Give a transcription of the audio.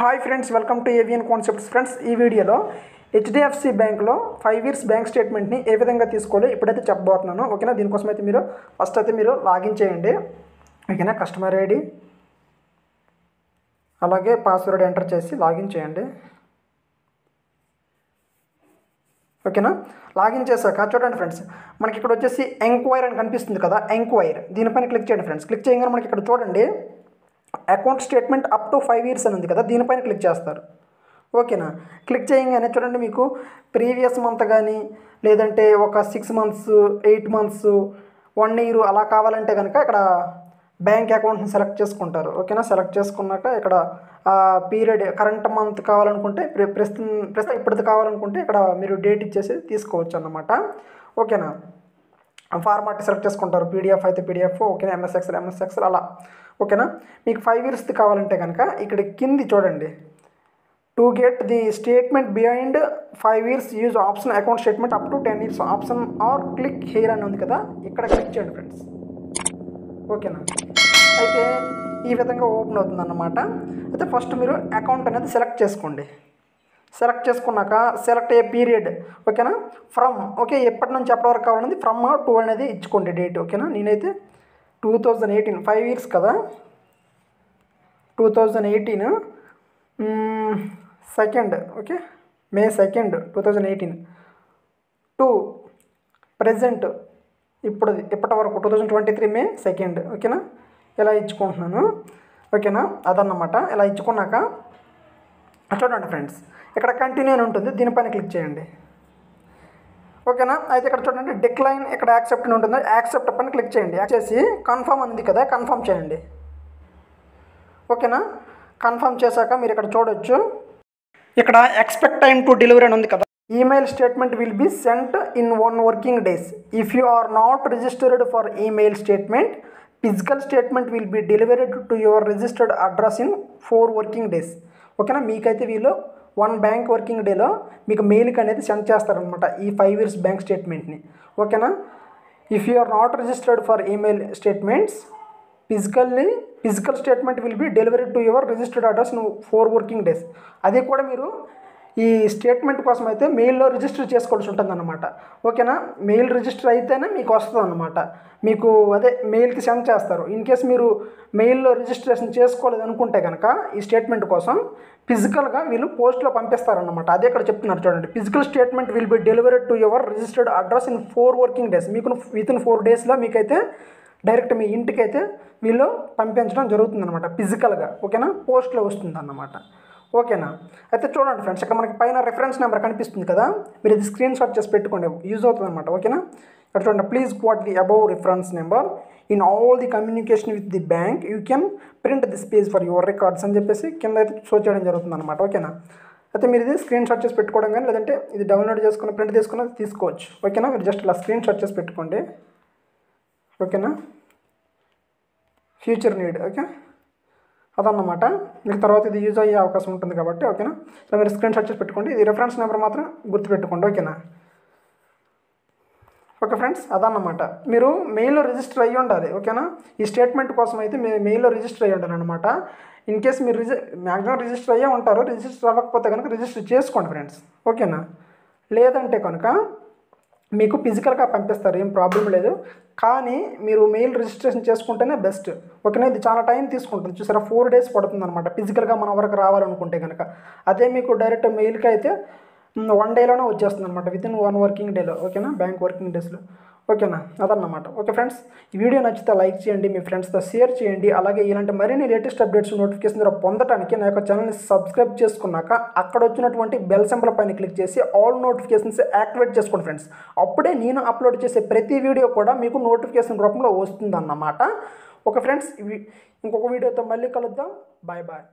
Hi friends welcome to Avian Concepts friends ఈ వీడియోలో HDFC బ్యాంక్లో ఫైవ్ ఇయర్స్ బ్యాంక్ స్టేట్మెంట్ని ఏ విధంగా తీసుకోవాలో ఇప్పుడైతే చెప్పబోతున్నాను. ఓకేనా? దీనికోసం అయితే మీరు ఫస్ట్ అయితే మీరు లాగిన్ చేయండి. ఓకేనా? కస్టమర్ ఐడి అలాగే పాస్వర్డ్ ఎంటర్ చేసి లాగిన్ చేయండి. ఓకేనా? లాగిన్ చేశాక చూడండి ఫ్రెండ్స్ మనకి ఇక్కడ వచ్చేసి ఎంక్వైర్ అని కనిపిస్తుంది కదా ఎంక్వైర్ దీనిపైన క్లిక్ చేయండి ఫ్రెండ్స్ క్లిక్ చేయగానే మనకి ఇక్కడ చూడండి account statement up to five years అని ఉంది కదా దీనిపైన క్లిక్ చేస్తారు. ఓకేనా? క్లిక్ చేయగానే చూడండి మీకు ప్రీవియస్ మంత్ కానీ లేదంటే ఒక six months eight months one year అలా కావాలంటే కనుక ఇక్కడ బ్యాంక్ అకౌంట్ని సెలెక్ట్ చేసుకుంటారు. ఓకేనా? సెలెక్ట్ చేసుకున్నాక ఇక్కడ పీరియడ్ కరెంట్ మంత్ కావాలనుకుంటే ప్రస్తుతం ప్రస్తుతం ఇప్పటిది కావాలనుకుంటే ఇక్కడ మీరు డేట్ ఇచ్చేసి తీసుకోవచ్చు అన్నమాట ఓకేనా? ఫార్మాట్ సెలెక్ట్ చేసుకుంటారు. పీడిఎఫ్ అయితే పీడిఎఫ్ ఓకేనా? ఎంఎస్ ఎక్సెల్ ఎంఎస్ ఎక్సెల్ అలా. ఓకేనా? మీకు ఫైవ్ ఇయర్స్ది కావాలంటే కనుక ఇక్కడ కింది చూడండి. To get the statement behind five years use option account statement up to ten years option or click here అని ఉంది కదా? ఇక్కడ క్లిక్ చేయండి ఫ్రెండ్స్ ఓకేనా? అయితే ఈ విధంగా ఓపెన్ అవుతుంది అన్నమాట అయితే ఫస్ట్ మీరు అకౌంట్ అనేది సెలెక్ట్ చేసుకోండి. సెలెక్ట్ చేసుకున్నాక సెలెక్ట్ అయ్యే పీరియడ్ ఓకేనా? ఫ్రమ్ ఓకే ఎప్పటి నుంచి ఎప్పటి వరకు కావాలనేది ఫ్రమ్ టూ అనేది ఇచ్చుకోండి డేట్ ఓకేనా? నేనైతే two thousand eighteen five years కదా? Two thousand eighteen second okay? May second two thousand eighteen to present ఇప్పుడు ఇప్పటి వరకు? Two thousand twenty three May second ఓకేనా? ఇలా ఇచ్చుకుంటున్నాను? ఓకేనా? అదన్నమాట. ఇలా ఇచ్చుకున్నాక చూడండి ఫ్రెండ్స్ ఇక్కడ కంటిన్యూ అని ఉంటుంది. దీనిపైన క్లిక్ చేయండి. ఓకేనా అయితే ఇక్కడ చూడండి డిక్లైన్ ఇక్కడ యాక్సెప్ట్ అని ఉంటుంది. యాక్సెప్ట్ పైన క్లిక్ చేయండి. చేసి కన్ఫర్మ్ ఉంది కదా కన్ఫర్మ్ చేయండి. ఓకేనా కన్ఫర్మ్ చేశాక మీరు ఇక్కడ చూడొచ్చు. ఇక్కడ ఎక్స్పెక్ట్ టైం టు డెలివరీ అని ఉంది కదా. Email statement will be sent in one working days if you are not registered for email statement physical statement will be delivered to your registered address in four working days ఓకేనా మీకైతే వీళ్ళు one bank working డేలో మీకు మెయిల్కి అనేది send చేస్తారనమాట ఈ five years bank స్టేట్మెంట్ని. ఓకేనా? If you are not registered for email statements physically physical statement will be delivery to your registered address in four working days అది కూడా మీరు ఈ స్టేట్మెంట్ కోసం అయితే మెయిల్లో రిజిస్టర్ చేసుకోవాల్సి ఉంటుంది అనమాట ఓకేనా? మెయిల్ రిజిస్టర్ అయితేనే మీకు వస్తుంది అనమాట మీకు అదే మెయిల్కి సెండ్ చేస్తారు. ఇన్ కేస్ మీరు మెయిల్లో రిజిస్ట్రేషన్ చేసుకోలేదు అనుకుంటే కనుక ఈ స్టేట్మెంట్ కోసం ఫిజికల్గా వీళ్ళు పోస్ట్లో పంపిస్తారన్నమాట. అదే ఇక్కడ చెప్తున్నారు చూడండి. Physical statement will be delivery to your registered address in four working days మీకు విత్ ఇన్ ఫోర్ డేస్లో మీకైతే డైరెక్ట్ మీ ఇంటికి అయితే వీళ్ళు పంపించడం జరుగుతుందన్నమాట. ఫిజికల్గా ఓకేనా? పోస్ట్లో వస్తుంది అన్నమాట ఓకేనా? అయితే చూడండి ఫ్రెండ్స్ ఇక్కడ మనకి పైన రిఫరెన్స్ నెంబర్ కనిపిస్తుంది కదా? మీరు ఇది స్క్రీన్ షాట్ చేసి పెట్టుకోండి యూజ్ అవుతుంది అనమాట ఓకేనా? ఇక్కడ చూడండి please quote the above reference number in all the communication with the bank you can print this page for your records అని చెప్పేసి కింద అయితే షో చేయడం జరుగుతుంది అనమాట ఓకేనా? అయితే మీరు ఇది స్క్రీన్ షాట్ చేసి పెట్టుకోవడం కానీ లేదంటే ఇది డౌన్లోడ్ చేసుకుని ప్రింట్ తీసుకుని తీసుకోవచ్చు ఓకేనా? మీరు జస్ట్ ఇలా స్క్రీన్ షాట్ చేసి పెట్టుకోండి ఓకేనా? Future need okay? అదన్నమాట. మీకు తర్వాత ఇది యూజ్ అయ్యే అవకాశం ఉంటుంది కాబట్టి ఓకేనా ఇలా మీరు స్క్రీన్ షాట్ చేసి పెట్టుకోండి. ఇది రిఫరెన్స్ నెంబర్ మాత్రం గుర్తుపెట్టుకోండి ఓకేనా ఓకే ఫ్రెండ్స్ అదన్నమాట. మీరు మెయిల్లో రిజిస్టర్ అయ్యి ఉండాలి ఓకేనా ఈ స్టేట్మెంట్ కోసం అయితే మీ మెయిల్లో రిజిస్టర్ అయ్యి ఉండాలి అనమాట ఇన్ కేస్ మీరు రిజి మ్యాక్సిమం రిజిస్టర్ అయ్యే ఉంటారు రిజిస్టర్ అవ్వకపోతే కనుక రిజిస్టర్ చేసుకోండి ఫ్రెండ్స్ ఓకేనా లేదంటే కనుక మీకు ఫిజికల్గా పంపిస్తారు ఏం ప్రాబ్లం లేదు. కానీ మీరు మెయిల్ రిజిస్ట్రేషన్ చేసుకుంటేనే బెస్ట్ ఓకేనా? ఇది చాలా టైం తీసుకుంటుంది. చూసారా? ఫోర్ డేస్ పడుతుంది అనమాట ఫిజికల్గా మన వరకు రావాలనుకుంటే కనుక అదే మీకు డైరెక్ట్ మెయిల్కి అయితే వన్ డేలోనే వచ్చేస్తుంది అనమాట విత్ ఇన్ వన్ వర్కింగ్ డేలో ఓకేనా? బ్యాంక్ వర్కింగ్ డేస్లో ఓకేనా? అదన్నమాట. ఓకే ఫ్రెండ్స్ ఈ వీడియో నచ్చితే లైక్ చేయండి మీ ఫ్రెండ్స్తో షేర్ చేయండి. అలాగే ఇలాంటి మరిన్ని లేటెస్ట్ అప్డేట్స్ నోటిఫికేషన్ ద్వారా పొందడానికి నా యొక్క ఛానల్ని సబ్స్క్రైబ్ చేసుకున్నాక అక్కడ వచ్చినటువంటి బెల్ సింబల్ పైన క్లిక్ చేసి ఆల్ నోటిఫికేషన్స్ యాక్టివేట్ చేసుకోండి ఫ్రెండ్స్. అప్పుడే నేను అప్లోడ్ చేసే ప్రతి వీడియో కూడా మీకు నోటిఫికేషన్ రూపంలో వస్తుందన్నమాట. ఓకే ఫ్రెండ్స్ ఇంకొక వీడియోతో మళ్ళీ కలుద్దాం. Bye bye.